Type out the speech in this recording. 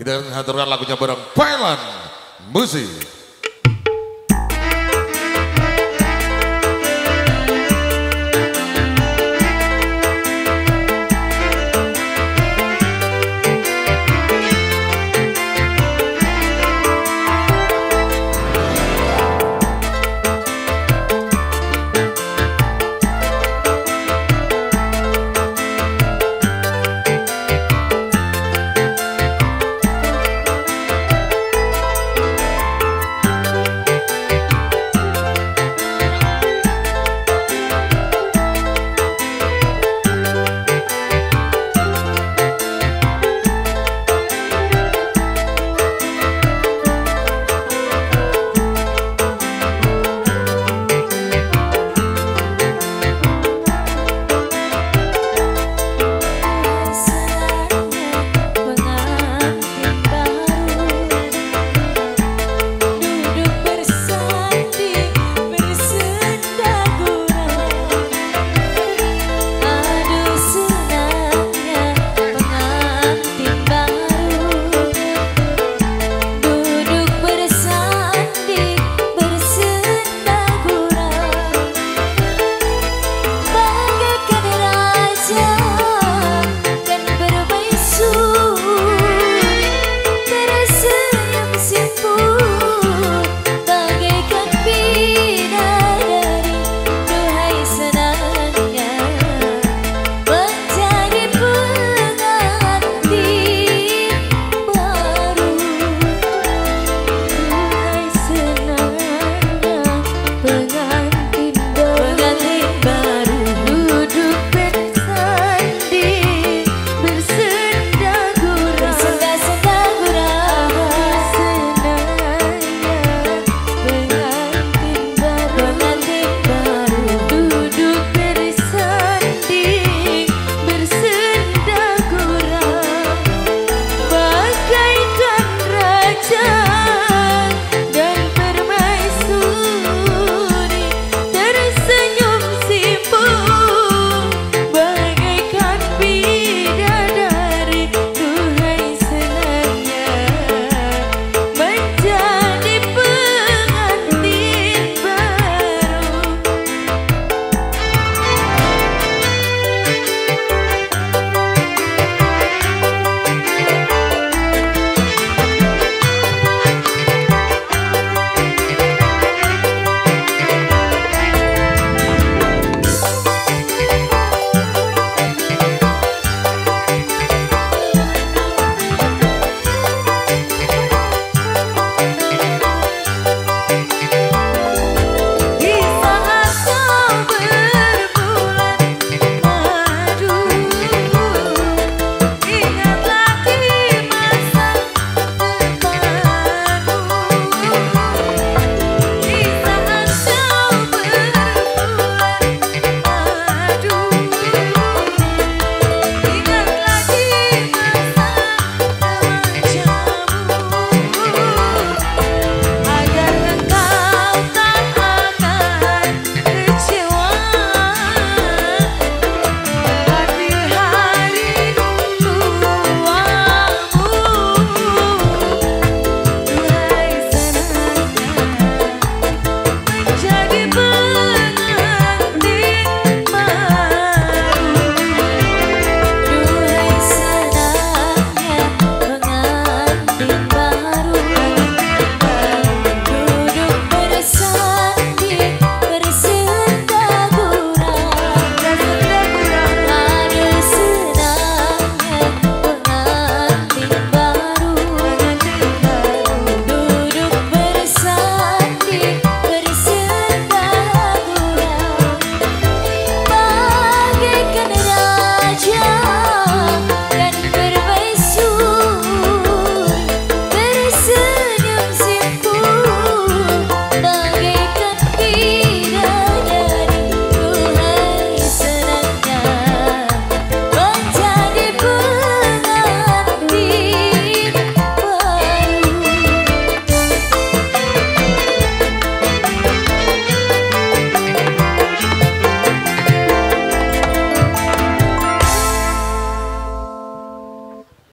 Kita haturkan lagunya bareng Thailand Musik.